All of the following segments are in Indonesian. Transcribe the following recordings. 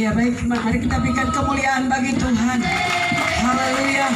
Iya baik, mari kita berikan kemuliaan bagi Tuhan. Haleluya.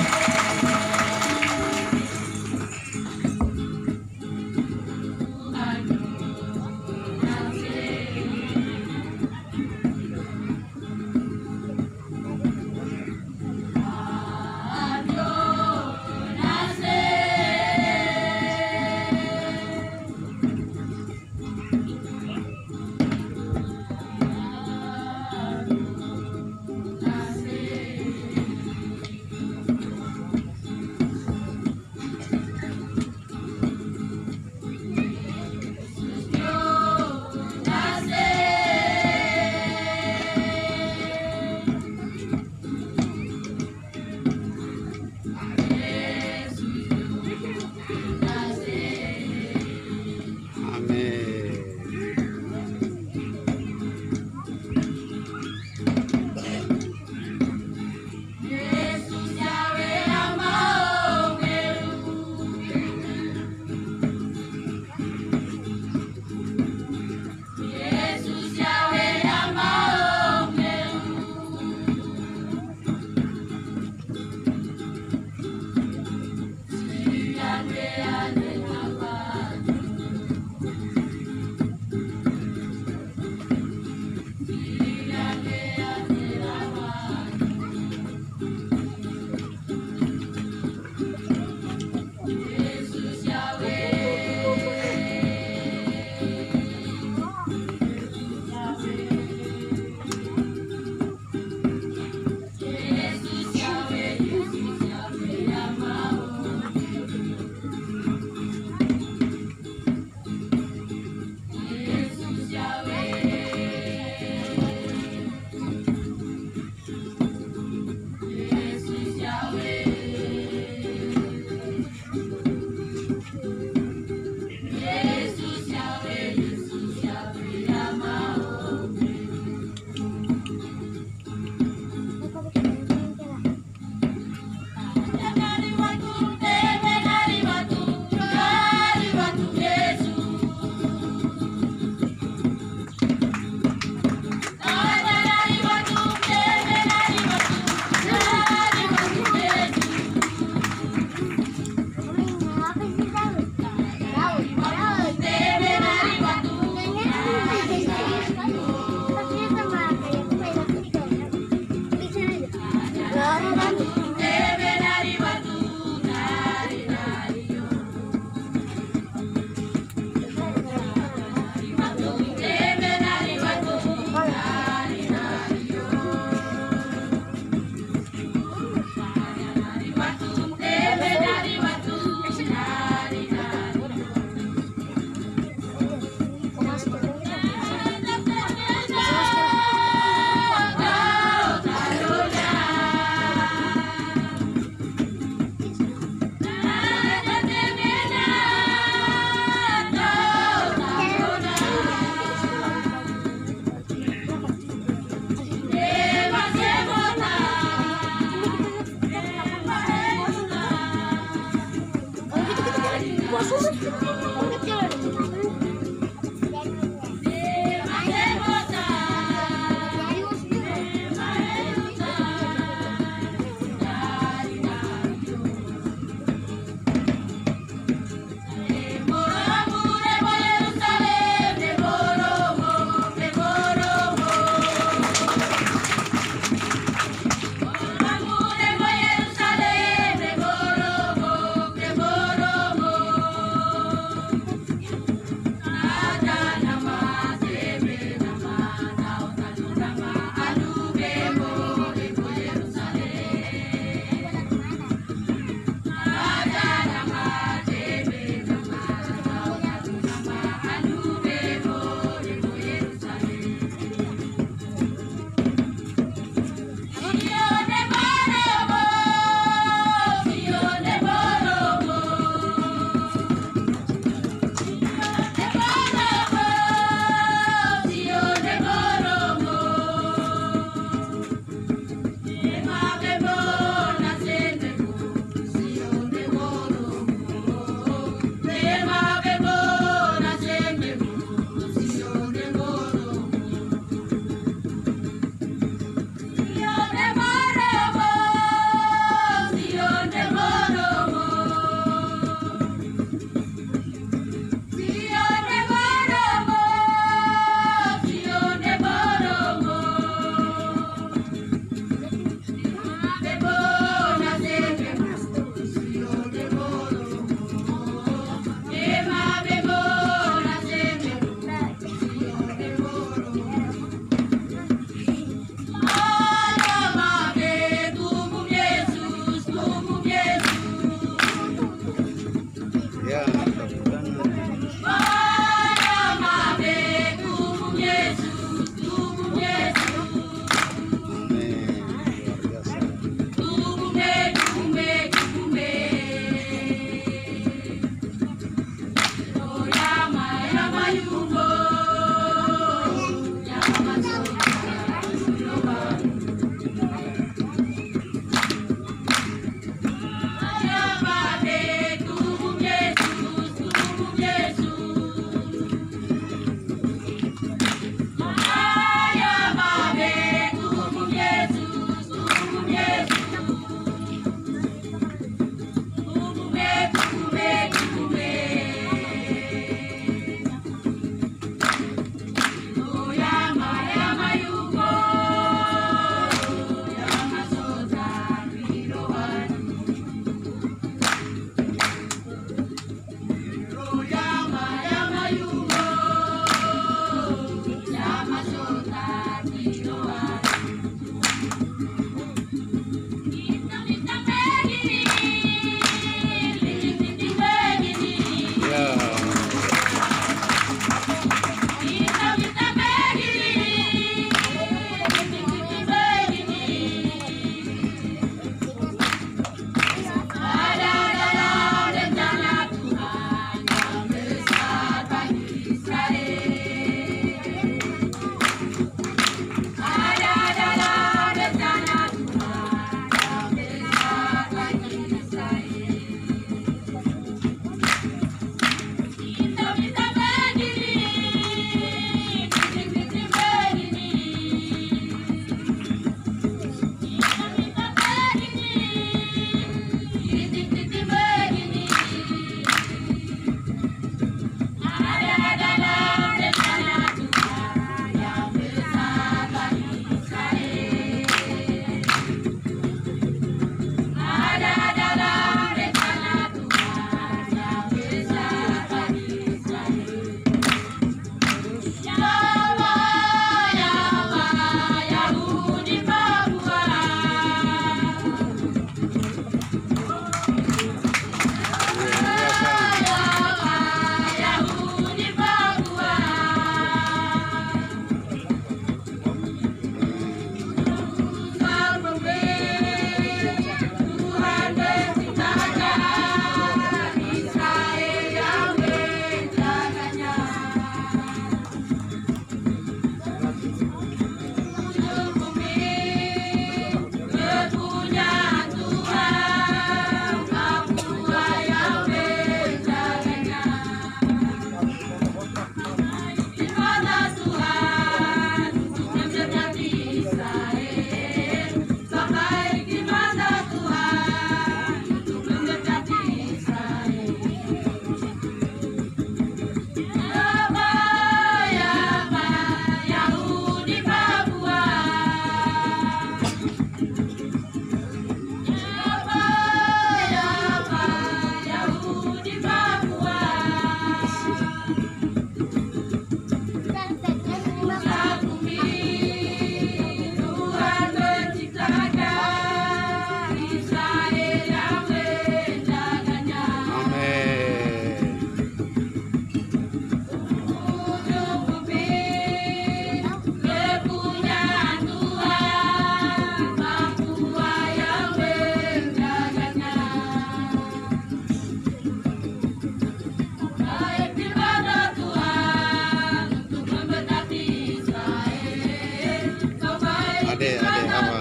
ade ade apa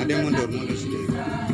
ade mundur mundur sedikit